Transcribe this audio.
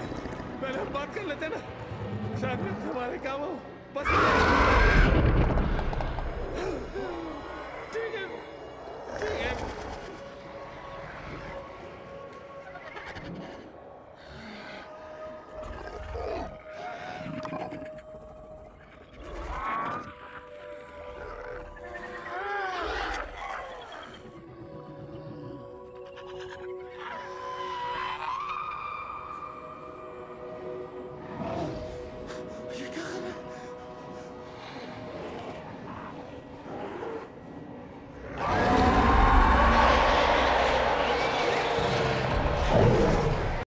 पहले हम बात कर लेते ना। शायद हमारे काम हो बस। ठीक है। you